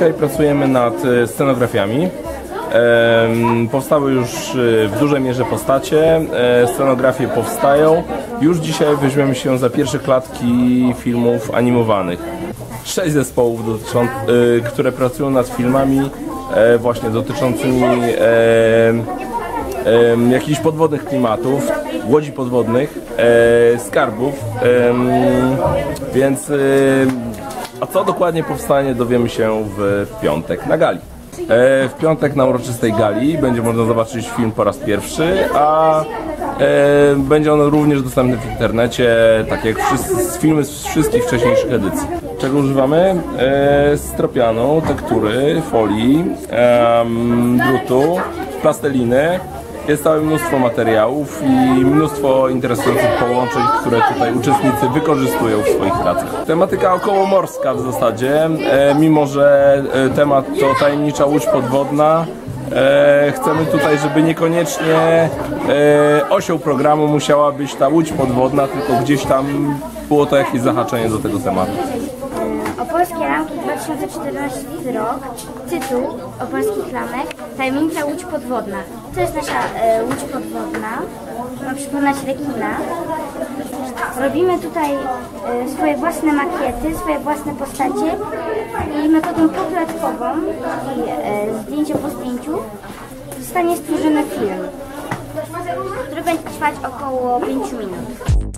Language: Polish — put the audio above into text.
dzisiaj pracujemy nad e, scenografiami. Powstały już e, w dużej mierze postacie, e, scenografie powstają. Już dzisiaj weźmiemy się za pierwsze klatki filmów animowanych. Sześć zespołów, które pracują nad filmami właśnie dotyczącymi jakichś podwodnych klimatów, łodzi podwodnych, skarbów, więc a co dokładnie powstanie dowiemy się w piątek na gali. E, w piątek na uroczystej gali będzie można zobaczyć film po raz pierwszy, a e, będzie on również dostępny w internecie, tak jak wszyscy, filmy z wszystkich wcześniejszych edycji. Czego używamy? E, stropianu, tektury, folii, drutu, plasteliny. Jest całe mnóstwo materiałów i mnóstwo interesujących połączeń, które tutaj uczestnicy wykorzystują w swoich pracach. Tematyka okołomorska w zasadzie, e, mimo że e, temat to tajemnicza łódź podwodna, e, chcemy tutaj, żeby niekoniecznie osią programu musiała być ta łódź podwodna, tylko gdzieś tam było to jakieś zahaczenie do tego tematu. Opolskie Ramki 2014 rok. Tytuł Opolskich Lamek Tajemnicza Łódź Podwodna. To jest nasza e, łódź podwodna. Ma przypominać rekina. Robimy tutaj e, swoje własne makiety, swoje własne postacie i metodą poklatkową i e, zdjęcie po zdjęciu zostanie stworzony film, który będzie trwać około 5 minut.